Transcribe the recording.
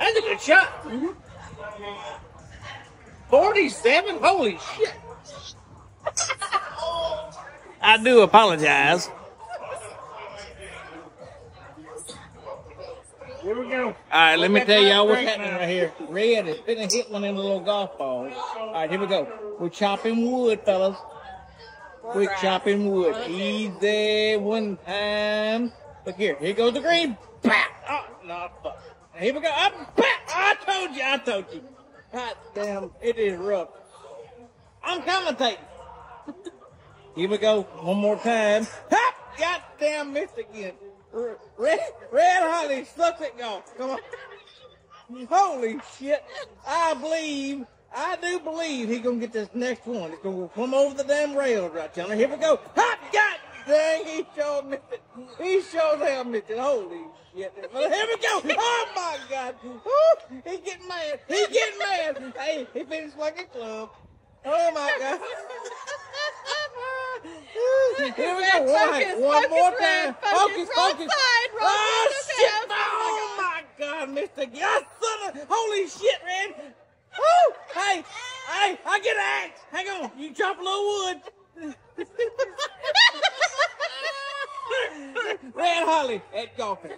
That's a good shot. 47? Holy shit. I do apologize. Here we go. All right, let me tell y'all what's happening right here. Red is finna hit one of the little golf balls. All right, here we go. We're chopping wood, fellas. We're chopping wood. Easy one time. Look here. Here goes the green. Bah! Oh, no, fuck. Here we go. Up. I told you. I told you. God damn, it is rough. I'm commentating. Here we go. One more time. Hop! God damn, missed again. Red, Red Holly sucks at golf. Come on. Holy shit. I believe, I do believe he gonna get this next one. It's gonna come over the damn rails right there. Here we go. Hop! God dang, he missed it. He hell missed it. Holy shit. Well, here we go. Oh my God. Woo, he getting mad. He getting mad. Hey, he finished like a club. Oh my God. Here we go. One, Focus, one focus, more time. focus, roll focus. side, ah, oh, shit. okay, Oh, my God, Mr. God, son of, holy shit, Red. Woo! Hey, hey, I get an axe. Hang on. You chop a little wood. Red Holly at golfing.